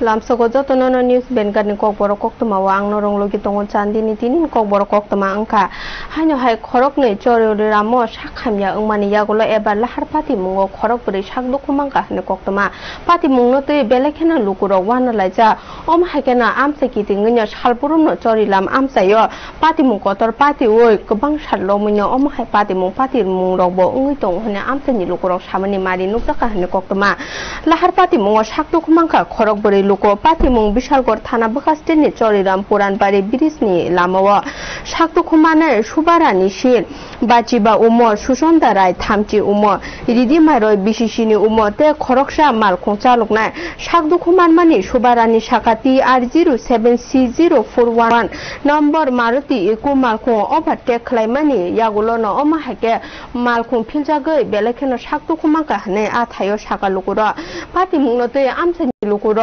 lamsogo jotono no news bengar ni kok boro kok tuma wa ang norong logi tongo chandi ni tinin kok boro kok tuma angka hanyo hai khorok ne chore ore ramo shakham ya ungmani yagoloi ebar lahar pati mungo khorok bore shak dukhu mangka ne kok tuma pati mungno te belekena lukuro wana laja om hakena amse ki tingnya shalpurum no chori lam amsa yo pati mung kotor pati oi kobang shallo munyo om hai pati mung pati mung rok bo ungui tong hone amse ni lukuro samani mari nukta ne kok tuma lahar pati mungo shak dukhu mangka khorok bore luko patimung Bishalgarh থানা বখাস্টেনি চরিরাম পুরানবাড়ি ব্রিজনি লামাও শাক্ত খুমানের সুবারানি শিল বাচিবা উম সুসন্দা রায়, থামচি উম রিদিমারয় বিশিসিনি উম তে খরকসা মালখং চালুকনায় শাক্ত খুমান মানি সুবারানি শাখাতি আর zero seven C zero four one number Maruti Eeco মালখং overtake খালাইমানি ইয়াগুলো ন অমাহাকে। মালখং ফিলজাগৈ বেলেখেনো শাক্ত খুমাকা হানে আথায় শাখা লুকুর। পাতিমুংনতে আমসানি লুকুর।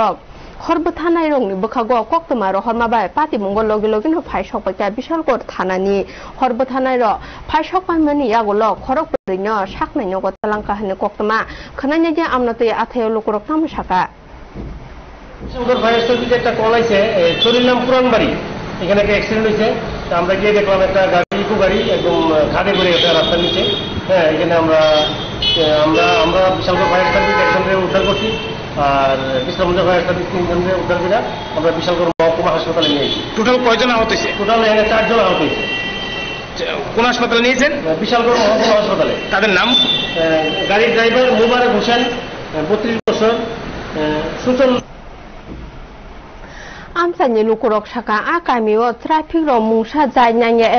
হরব থানায় রংনি বখাগো কক্তমার হরমাবাই পাতি মঙ্গ লগে লগে ন ফাই সকপাইকা বিশালগড় থানানি। হরব থানায় র ফাই সকপাইমানি ইয়াগল খরক পরিন্য সাকনাই নগ তালাঙ্কা হানে কক্তমা। খানাইনে যে আমনাতে আথায় লোকরক নাম শাখা। শঙ্কর ফায়ার সার্ভিসে একটা কল আছে চরির নাম পুরান বাড়ি এখানে একটা অ্যাক্সিডেন্ট হয়েছে আমরা গিয়ে দেখলাম একটা গাড়ি, ইকো গাড়ি, একদম ঘাটে করে একটা নিচে। হ্যাঁ এখানে আমরা আমরা আমরা ফায়ার সার্ভিস উদ্ধার করছি। আর কৃষ্ণ মন্দির হয়ে একটা তিন উদ্ধার উদ্ধারকারীরা আমরা বিশালগড় মহকুমা হাসপাতালে নিয়েছি টোটাল কয়জন আহত হয়েছে? টোটাল এখানে চারজন আহত হয়েছে। কোন হাসপাতালে নিয়েছেন? হ্যাঁ, বিশালগড় মহকুমা হাসপাতালে। তাদের নাম? হ্যাঁ, গাড়ির ড্রাইভার মুবারক হোসেন হ্যাঁ, বত্রিশ বছর সুচল amsa nye সাকা shaka akami o trafik ro mungsa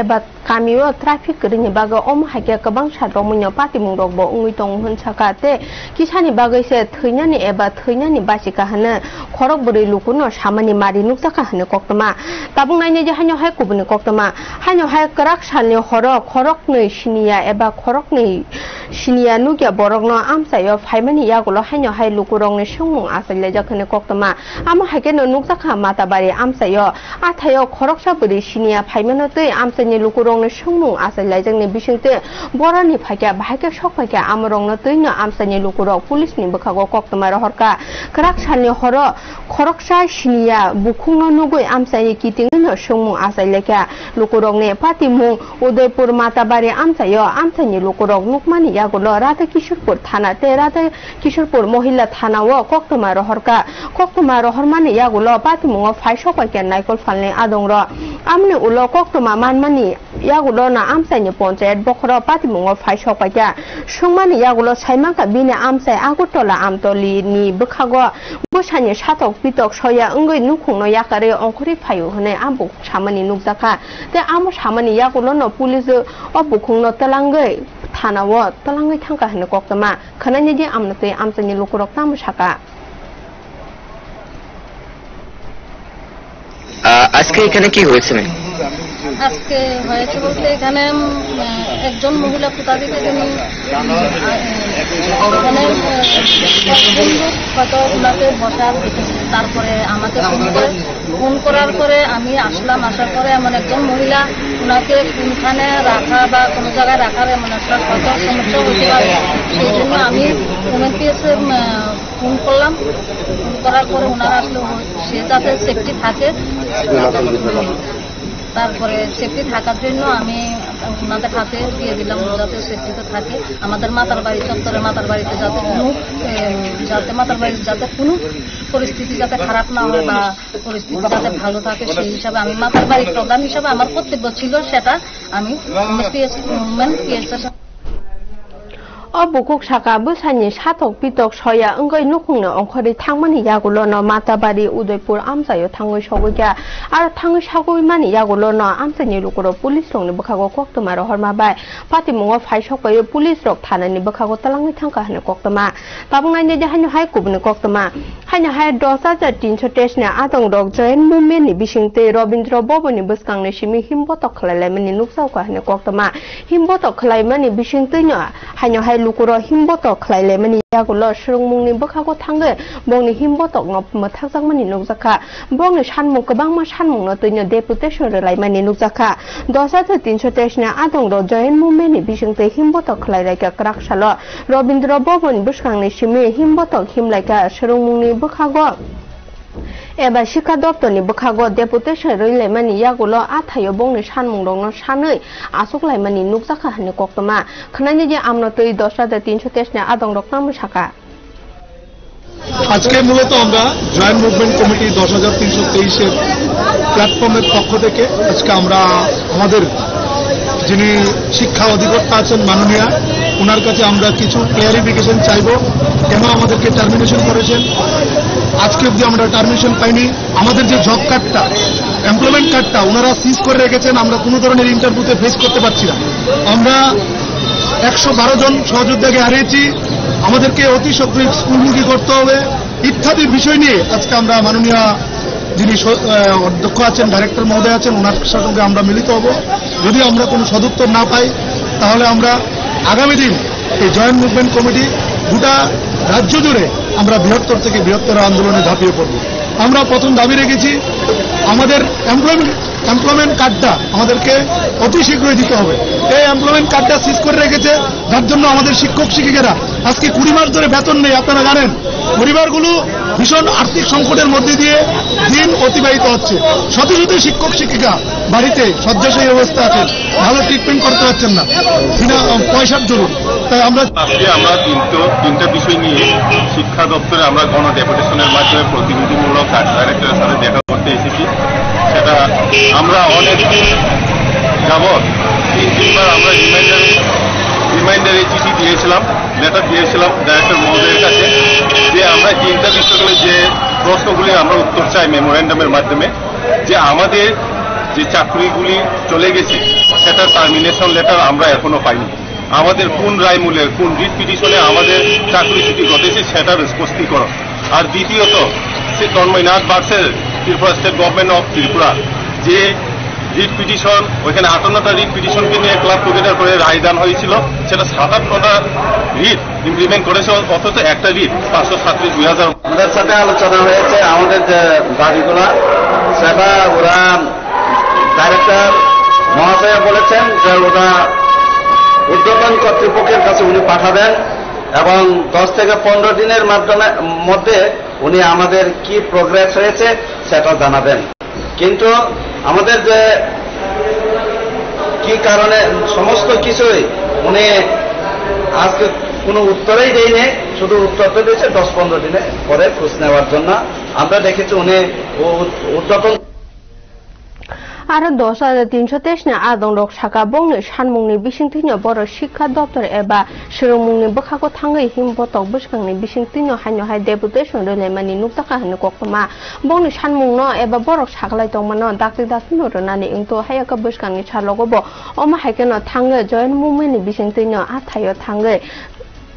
এবার kamiyo traffic rini baga om hakia kabang sadrong munyo pati mungrok bo ungui tong hun chakate kisani baga se thainyani eba thainyani basika hana khorok buri lukuno samani mari nukjaka hana koktama tabung naini je hanyo hai kubuni koktama hanyo hai karak salni khorok khorok nei sinia eba khorok nei sinia nukya borokno amsa yo phaimani yagulo hanyo hai lukurong ni sungmung asalya jakhane koktama ama hake no nukjaka mata bari amsa yo athayo khorok saburi sinia phaimano tei amsa ni lukurong bhaikya sok phakya amrong na tuino amsani lukurok police ni bukhago koktama horka krak salni horo khoroksa siniya bukhung no nugoi amsai kiting no sungmung asai lekya lukurok ne pati mung udaipur matabari amsayo amsani lukurok nukmani yagulo rata kishorpur thana te rata kishorpur মহিলা থানা ও কক্তমা রহরকা কক্তমা রহরমানি ইয়াগুলো পাতি মুঙ phi সপাইকে নাইকল ফালনি আদং র อ้ำหนึ่อุโลก็กลุ่มมันมันนี่ยากุโลนะอ้ำใส่เนี่ยปนเจ็ดบกรอปัติมงอไฟชอกไปจ้ะช่วงมันนี่ยากุโลใช้มากกับบีเนอ้ำใส่อากุตละอ้ำตลีนี่บึกข้ว่าบุชันเนี่ยชาตกปีตกชอยาอึ้งเงยนุคงนอยากระเรองคุริไฟอยู่คนในอ้ำบุกชามันนี่นุกจ้ะค่ะแต่อ้ำชามันนี่ยากุโลเนาะปุลิซอบบุกคงเนาะตะลังเงยทานาวะตะลังเงยทั้งกะเห็นกอกตมาขณะนี้เนี่อ้ำนาะเตอ้ำจะเนี่ยลูกรอกตามชากะ আজকে এখানে কি হয়েছে? আজকে হয়েছে বলতে এখানে একজন মহিলা থেকে তিনি এখানে হয়তো ওনাকে বসার তারপরে আমাকে ফোন করে। ফোন করার পরে আমি আসলাম, আসার পরে এমন একজন মহিলা ওনাকে কোনখানে রাখা বা কোনো জায়গায় রাখার এমন একটা হয়তো সমস্যা হতে পারে। সেই জন্য আমি ওনাকে ফোন করলাম। ফোন করার পরে ওনারা আসলে সে যাতে সেফটি থাকে। তারপরে সেফটি থাকার জন্য আমি ওনাদের হাতে দিয়ে দিলাম যাতে সেফটিতে থাকে। আমাদের মাতার বাড়ি চত্বরে মাতার বাড়িতে যাতে কোনো যাতে মাতার বাড়িতে যাতে কোনো পরিস্থিতি যাতে খারাপ না হয় বা পরিস্থিতি যাতে ভালো থাকে, সেই হিসাবে আমি মাতার বাড়ির প্রোগ্রাম হিসাবে আমার কর্তব্য ছিল সেটা আমি পিএস পিএসের o bukuk saka busani satok pitok soya ongoi nukhungno ongkhori thangmani yagulo no matabari udaipur amsayo thangoi sogokya aro thangoi sagoi mani yagulo no amsani lukuro police rokni bukhago koktoma ro horma bai pati mungo phai sokpayo police rok thanani bukhago talangi thangka hane koktoma tabungai Hanya hai dosa ja tin atau ne atong dok jain mumen ni bisingte Robindra Boboni buskang ne shimi himbo tok khlale mani nuksa kwa ne kok tama. Himbo tok khlai mani bisingte nyo. Hanya hai lukuro himbo tok mani yagulo srungmungni bokhago thange bongni himboto ngop mathakjak mani nukjaka bongni sanmung kwbangma sanmung no tuino deputation relai mani nukjaka দশ হাজার তিনশো তেইশ নে আদং join মুভমেন্টনি বিসংতে হিমবতক খ্লাইরাইকা ক্রাকসালো Rabindra ভবন বুসকাংনি সিমি হিমবতক হিমলাইকা সরংমুংনি বখাগো এবার শিক্ষা দপ্তরনি বখাগো deputation রইলাইমানি ইয়াগুলো আথাयो বংনি সানমুং রংনো সাनै আসুকলাইমানি নুকজাখা হানি কক্তমা খনানি যে আমনো তৈ দশ হাজার তিনশো তেইশনে আদং রকনামু সাকা আজকে মূলত আমরা জয়েন্ট মুভমেন্ট কমিটি দশ হাজার তিনশো তেইশের প্ল্যাটফর্মের পক্ষ থেকে আজকে আমরা আমাদের যিনি শিক্ষা অধিকর্তা আছেন মাননীয়া ওনার কাছে আমরা কিছু ক্লিয়ারিফিকেশন চাইব। কেন আমাদেরকে টার্মিনেশন করেছেন? আজকে অব্দি আমরা টার্মিনেশন পাইনি। আমাদের যে জব কার্ডটা এমপ্লয়মেন্ট কার্ডটা ওনারা সিজ করে রেখেছেন, আমরা কোনো ধরনের ইন্টারভিউতে ফেস করতে পারছি না। আমরা একশো বারো জন সহযোদ্ধাকে হারিয়েছি। আমাদেরকে অতি সক্রিয় স্কুলমুখী করতে হবে। ইত্যাদি বিষয় নিয়ে আজকে আমরা মাননীয় যিনি অধ্যক্ষ আছেন ডাইরেক্টর মহোদয় আছেন, ওনার সঙ্গে আমরা মিলিত হব। যদি আমরা কোনো সদুত্তর না পাই, তাহলে আমরা আগামী দিন এই জয়েন্ট মুভমেন্ট কমিটি গোটা রাজ্য জুড়ে আমরা বৃহত্তর থেকে বৃহত্তর আন্দোলনে ঝাঁপিয়ে পড়ব। আমরা প্রথম দাবি রেখেছি, আমাদের এমপ্লয়মেন্ট এমপ্লয়মেন্ট কার্ডটা আমাদেরকে অতি শীঘ্রই দিতে হবে। এই এমপ্লয়মেন্ট কার্ডটা সিজ করে রেখেছে, যার জন্য আমাদের শিক্ষক শিক্ষিকারা আজকে কুড়ি মাস ধরে বেতন নেই, আপনারা জানেন। পরিবারগুলো ভীষণ আর্থিক সংকটের মধ্যে দিয়ে দিন অতিবাহিত হচ্ছে। শত শত শিক্ষক শিক্ষিকা বাড়িতে শয্যাশায়ী অবস্থা আছেন ভালো ট্রিটমেন্ট করতে পারছেন না। পয়সার জন্য তাই আমরা আজকে আমরা তিনটো, তিনটা বিষয় নিয়ে শিক্ষা দপ্তরে আমরা গণ ডেপুটেশনের মাধ্যমে প্রতিনিধিমূলক ডাইরেক্টরের সাথে দেখা করতে এসেছি। সেটা আমরা অনেক যাবৎ তিন, তিনবার আমরা রিমাইন্ডারে রিমাইন্ডারে চিঠি দিয়েছিলাম লেটার দিয়েছিলাম ডাইরেক্টর মহোদয়ের কাছে, যে আমরা যে ইন্টারভিউগুলো যে প্রশ্নগুলি আমরা উত্তর চাই মেমোরেন্ডামের মাধ্যমে, যে আমাদের যে চাকরিগুলি চলে গেছে সেটা টার্মিনেশন লেটার আমরা এখনও পাইনি। আমাদের কোন রায়মূলের কোন রিট পিটিশনে আমাদের চাকরি ছুটি ঘটেছে সেটার স্পষ্টীকরণ। আর দ্বিতীয়ত সে Tanmoynath বার্সের Tripura state government of Tripura, যে রিট পিটিশন, ওইখানে আটান্নটা রিট পিটিশনকে নিয়ে ক্লাব টুগেদার করে রায়দান হয়েছিল, সেটা সাতান্নটা রিট ইমপ্লিমেন্ট করেছে, অথচ একটা রিট পাঁচশো সাতত্রিশ দুই হাজার। আমাদের সাথে আলোচনা হয়েছে, আমাদের যে দাবিগুলো, সেটা ওরা ডাইরেক্টর মহাশয় বলেছেন যে ওরা উদ্যোতন কর্তৃপক্ষের কাছে উনি পাঠাবেন এবং দশ থেকে পনেরো দিনের মাধ্যমে, মধ্যে উনি আমাদের কি প্রোগ্রেস হয়েছে সেটা জানাবেন। কিন্তু আমাদের যে কি কারণে সমস্ত কিছুই উনি আজকে কোনো উত্তরেই দেয়নি, শুধু উত্তরটা দিয়েছে দশ পনেরো দিনে পরে খোঁজ নেওয়ার জন্য। আমরা দেখেছি উনি উ- आरो दस हाजार तिनस' तेइसनि आदं रक साका बंनि सानमुंनि बिसिंथिनो बर' शिक्षा दप्तर एबा सोरोंमुंनि बोखाखौ थाङै हिमबतक बोसखांनि बिसिंथिनो हान्यहाय डेपुटेसन रोलायमानि नुक्ताखा होनो कखमा बंनि सानमुंनो एबा बर' सागलायदंमोन दाख्लै दाख्लैनो रोनानै इंथ' हायाखौ बोसखांनि सारलगबो अमा हायखेनो थाङो जयन मुंमेनि बिसिंथिनो आथायाव थाङै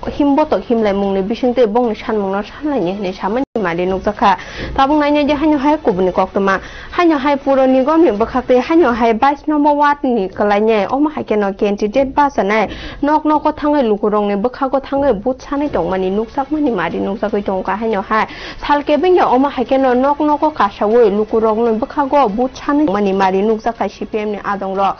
हिमबतक हिमलाय मुंनि बिसिंथि बंनि सानमुंनो सानलायनि होनै सामोन mari nukta kha tabung nanya je hanyo hai kubni kok tama hanyo hai puro ni gom ni bakhakte hanyo hai bais number wat ni kalanya oma hai keno candidate ba sanai nok nok ko thangai lukurong ni bakha ko thangai cái sanai tong mani nuksak mani mari nuksak ko tong ka hanyo hai salke bing ya oma hai keno nok nok ko kasawoi lukurong ni bakha go but sanai mani mari nuksak ka cpm lọ, adong ro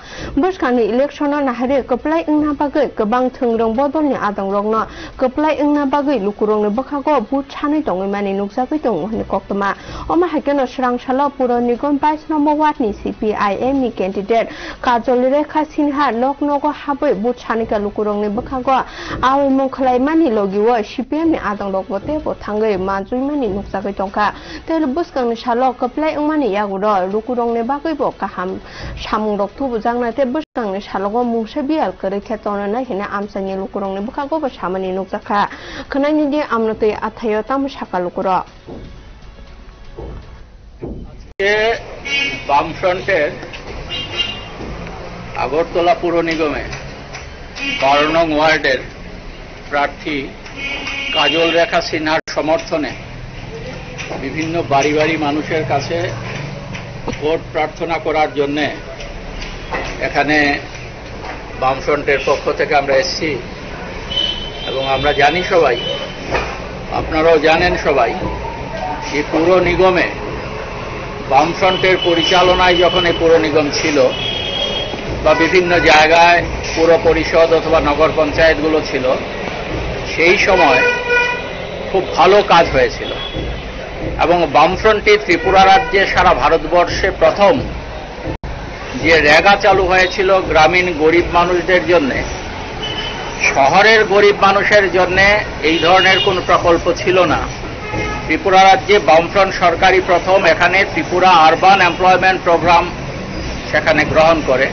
này election nó là cái cái プレイ ứng na hare kaplai ingna bagai kabang thengrong bodol ni adong rong na kaplai ingna bagai có bút bakha go trong sanai tong mani nuk nukjagui tongo hini koktoma oma haikeno srang shalo puro nigom bais nomo ward ni CPIM ni candidate kajoli rekha sinha loknogo haboi butchanika lukurongni bukhago awi mongkhalaimani logiwo CPM ni adang lokbo tebo thangai manjuimani nukjagui tongkha tel buskangni shalo koplai ungmani yaguro lukurongni bagui bo kaham samung rok thubu jangnate tang ni shalago mungsa bial kare khe tona na hina amsa ni lukurong ni bukha go ba samani nuk zakha khana ni de amna te athayo tam shakal lukuro আজকে বামফ্রন্টের আগরতলা পুর নিগমে বারো নং ওয়ার্ডের প্রার্থী কাজল রেখা সিনহার সমর্থনে বিভিন্ন বাড়ি বাড়ি মানুষের কাছে ভোট প্রার্থনা করার জন্যে এখানে বামফ্রন্টের পক্ষ থেকে আমরা এসেছি এবং আমরা জানি সবাই, আপনারাও জানেন সবাই, যে পুর নিগমে বামফ্রন্টের পরিচালনায় যখন এই পৌর নিগম ছিল বা বিভিন্ন জায়গায় পুর পরিষদ অথবা নগর পঞ্চায়েতগুলো ছিল, সেই সময় খুব ভালো কাজ হয়েছিল। এবং বামফ্রন্টটি ত্রিপুরা রাজ্যে সারা ভারতবর্ষে প্রথম যে রেগা চালু হয়েছিল গ্রামীণ গরিব মানুষদের জন্য, শহরের গরিব মানুষের জন্য এই ধরনের কোনো প্রকল্প ছিল না। ত্রিপুরা রাজ্যে বামফ্রন্ট সরকারি প্রথম, এখানে ত্রিপুরা আরবান এমপ্লয়মেন্ট প্রোগ্রাম সেখানে গ্রহণ করে।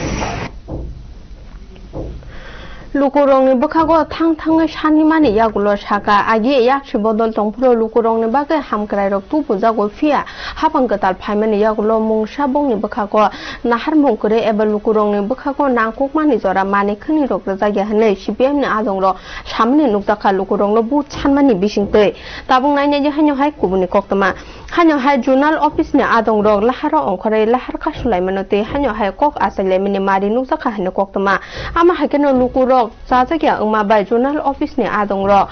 Mani yagulo shaka agi yakshi bodol tongpro lukurong ni bagai hamkrai rok tu puja go fia hapang katal phaimani yagulo mungsha bong ni bakago nahar mongkore eba lukurong ni bakago nangkok mani jora mani khani rok raja hane cpm ni adong ro samne nuktaka lukurong lo bu chanmani bisingte tabung nai ne hanyo hai kubuni koktama hanyo hai junal office ne adong rok lahara ongkhore lahar kha sulai manote hanyo hai kok asale mini mari nuksa kha hne kok tama ama hake no luku rok sa ja kya ungma bai junal office ne adong rok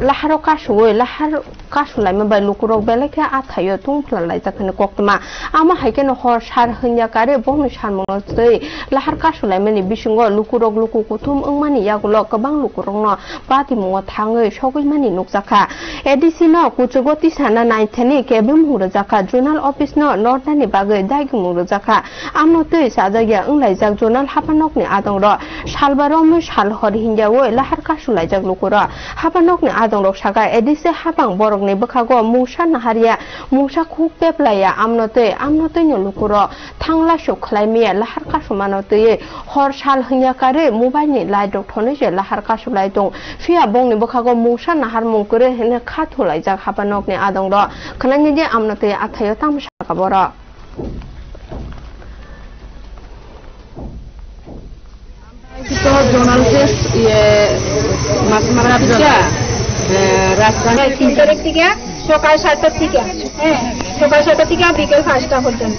lahar kha suoi lahar kha sulai ma bai luku rok bele kya athayo tung phla lai ja khane kok tama ama hake no hor sar hnya kare bom sar mono sei lahar kha sulai mini bisingo luku rok luku kuthum ungmani yagulo kabang luku rok no pati mo thangoi sogoi mani nuksa kha edc no kuchugoti sana naithani kebe kebim hura jaka journal office no nordani bagai daigi mura jaka amno tei sajagya englai jak journal hapanok ni adong ro salbaro mu sal hor hinjawo lahar kasulai jak lukura hapanok ni adong rok saka edise habang borok ni bakago musa naharia musa khuk peplaya amnote amnote nyo lukuro thangla shok khlai miya lahar kasu manote hor sal hingya kare mobile ni lai dok thone je lahar kasu lai dong fia bong ni bakago musa nahar mungkure hene khathulai jak hapanok ni adong ro khanani সকাল সাতটা থেকে বিকেল পাঁচটা পর্যন্ত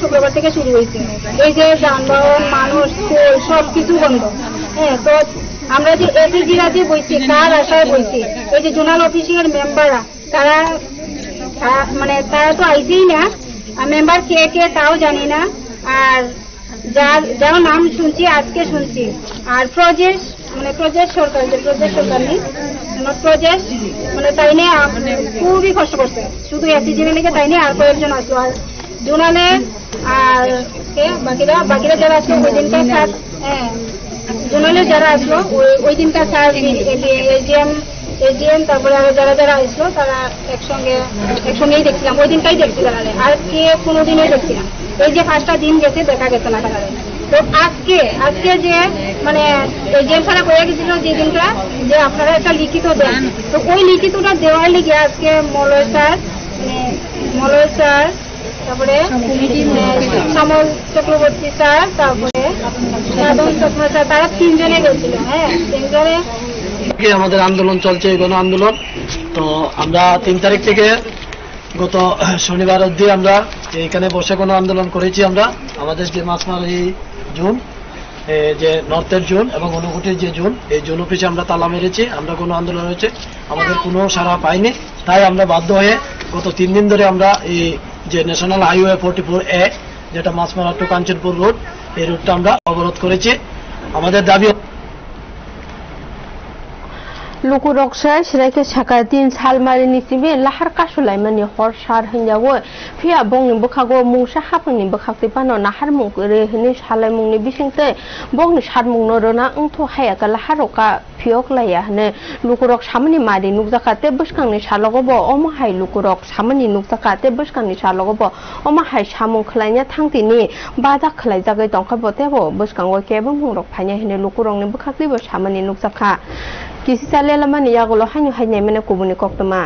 শুক্রবার থেকে শুরু হয়েছে যে যানবাহন মানুষ সব কিছু বন্ধ হ্যাঁ তো আমরা যে এসএসজিরা যে বইছি, কার আশায় বইছি, এই যে জোনাল অফিসের মেম্বাররা তারা মানে তারা তো আইসেই না মেম্বার কে কে তাও জানি না আর যার যার নাম শুনছি আজকে শুনছি আর প্রজেশ মানে প্রজেশ সরকার যে প্রজেশ সরকার নেই প্রজেশ মানে তাই নিয়ে মানে খুবই কষ্ট করছে শুধু এসি জিনে তাই নিয়ে আর কয়েকজন আসলো আর জোনালে আর কে বাকিরা বাকিরা যারা আসলো ওই দিনটা স্যার হ্যাঁ জোনালে যারা আসলো ওই দিনকার স্যার এজিএম এজিএম তারপরে আরও যারা যারা আসলো, তারা একসঙ্গে, একসঙ্গেই দেখছিলাম। ওই দিনটাই দেখছি তারা আর কে কোনোদিনই দেখছিলাম এই যে পাঁচটা দিন গেছে, দেখা গেছে না তারা তো আজকে আজকে যে মানে এজিএম সারা করে গেছিল যে দিনটা, যে আপনারা একটা লিখিত দেন। তো ওই লিখিতটা দেওয়ার লিগে আজকে মলয় স্যার মানে মলয় স্যার, তারপরে শ্যামল চক্রবর্তী স্যার, তারপরে সাধন চক্র স্যার, তারা তিনজনে গেছিল হ্যাঁ। তিনজনে আমাদের আন্দোলন চলছে গণ আন্দোলন। তো আমরা তিন তারিখ থেকে গত শনিবার অবধি আমরা এখানে বসে কোনো আন্দোলন করেছি আমরা। আমাদের যে মাছমারি জোন যে নর্থের জোন এবং অনুকুটির যে জোন, এই জোন অফিসে আমরা তালা মেরেছি, আমরা কোনো আন্দোলন হয়েছে। আমাদের কোনো সাড়া পাইনি, তাই আমরা বাধ্য হয়ে গত তিন দিন ধরে আমরা এই যে national highway forty four A, যেটা মাছমারা টু কাঞ্চনপুর রোড, এই রুটটা আমরা অবরোধ করেছি। আমাদের দাবি lukurok sai siraike saka tin salmari ni sibe lahar kasulai mani hor sar hinjawo fia bong ni bukhago mungsa hapang ni bukhakti pano nahar mung re hini salai mung ni bisingte bong ni sar mung no rona ungtho haya ka laharoka fiok laya hne lukurok samani mari nukjaka te buskang salogo bo oma hai lukurok samani nukjaka te buskang salogo bo oma hai samung khlainya thangti ni baja khlai jagai tongkha bo te bo buskang go kebong rok phanya hine lukurok ni bukhakti bo samani nukjaka কিছু চালে অলপমান ইয়াক উলহান high নাই মানে কবুনি কক্তমা